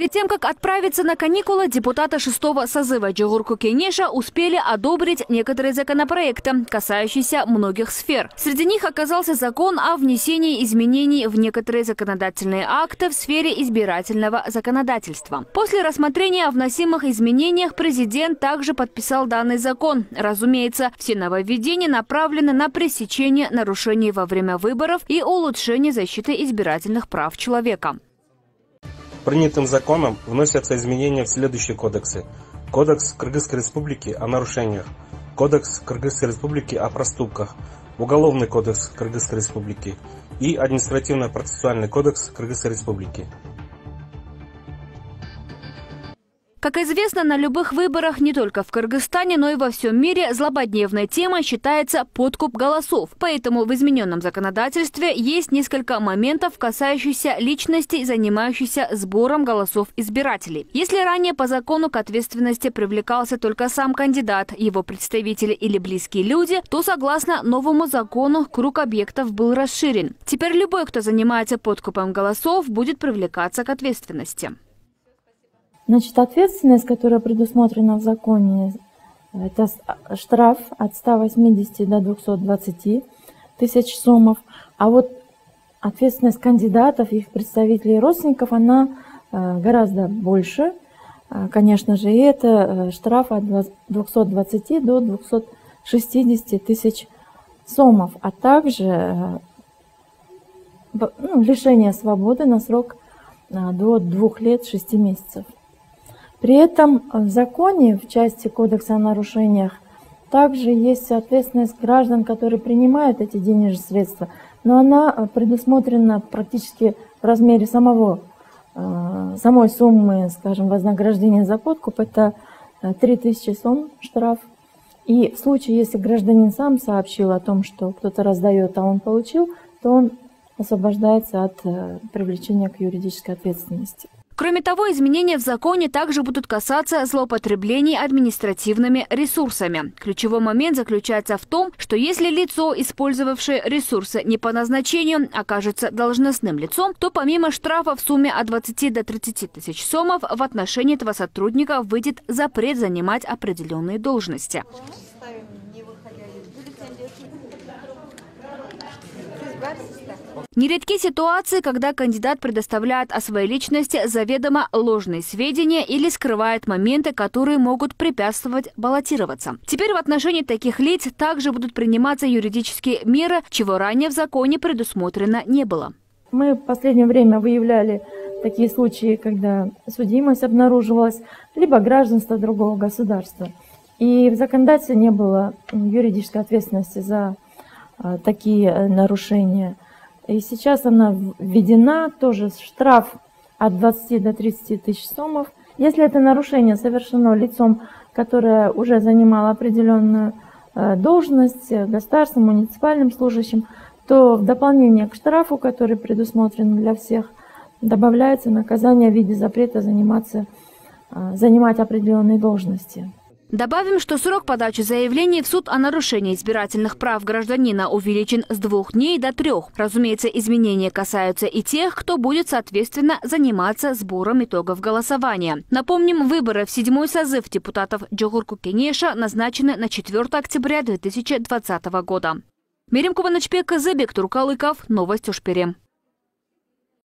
Перед тем, как отправиться на каникулы, депутаты шестого созыва Джигурку Кенеша успели одобрить некоторые законопроекты, касающиеся многих сфер. Среди них оказался закон о внесении изменений в некоторые законодательные акты в сфере избирательного законодательства. После рассмотрения о вносимых изменениях президент также подписал данный закон. Разумеется, все нововведения направлены на пресечение нарушений во время выборов и улучшение защиты избирательных прав человека. Принятым законом вносятся изменения в следующие кодексы. Кодекс Кыргызской Республики о нарушениях, Кодекс Кыргызской Республики о проступках, Уголовный кодекс Кыргызской Республики и Административно-процессуальный кодекс Кыргызской Республики. Как известно, на любых выборах не только в Кыргызстане, но и во всем мире злободневной темой считается подкуп голосов. Поэтому в измененном законодательстве есть несколько моментов, касающихся личностей, занимающихся сбором голосов избирателей. Если ранее по закону к ответственности привлекался только сам кандидат, его представители или близкие люди, то согласно новому закону круг объектов был расширен. Теперь любой, кто занимается подкупом голосов, будет привлекаться к ответственности. Значит, ответственность, которая предусмотрена в законе, это штраф от 180 до 220 тысяч сомов. А вот ответственность кандидатов, их представителей и родственников, она э, гораздо больше. Э, конечно же, и это э, штраф от 220 до 260 тысяч сомов, а также ну, лишение свободы на срок до двух лет шести месяцев. При этом в законе, в части Кодекса о нарушениях, также есть ответственность граждан, которые принимают эти денежные средства, но она э, предусмотрена практически в размере самого, э, самой суммы, скажем, вознаграждения за подкуп, это 3000 э, сом штраф. И в случае, если гражданин сам сообщил о том, что кто-то раздает, а он получил, то он освобождается от привлечения к юридической ответственности. Кроме того, изменения в законе также будут касаться злоупотреблений административными ресурсами. Ключевой момент заключается в том, что если лицо, использовавшее ресурсы не по назначению, окажется должностным лицом, то помимо штрафа в сумме от 20 до 30 тысяч сомов в отношении этого сотрудника выйдет запрет занимать определенные должности. Нередки ситуации, когда кандидат предоставляет о своей личности заведомо ложные сведения или скрывает моменты, которые могут препятствовать баллотироваться. Теперь в отношении таких лиц также будут приниматься юридические меры, чего ранее в законе предусмотрено не было. Мы в последнее время выявляли такие случаи, когда судимость обнаруживалась, либо гражданство другого государства. И в законодательстве не было юридической ответственности за такие э, нарушения – и сейчас она введена, тоже штраф от 20 до 30 тысяч сомов. Если это нарушение совершено лицом, которое уже занимало определенную э, должность э, государственным, муниципальным служащим, то в дополнение к штрафу, который предусмотрен для всех, добавляется наказание в виде запрета заниматься, э, занимать определенные должности. Добавим, что срок подачи заявлений в суд о нарушении избирательных прав гражданина увеличен с двух дней до трех. Разумеется, изменения касаются и тех, кто будет, соответственно, заниматься сбором итогов голосования. Напомним, выборы в седьмой созыв депутатов Джогурку Кенеша назначены на 4 октября 2020 года. Мерим Кубанычбек, Зыбек Туркалыков. Новость Ушперем.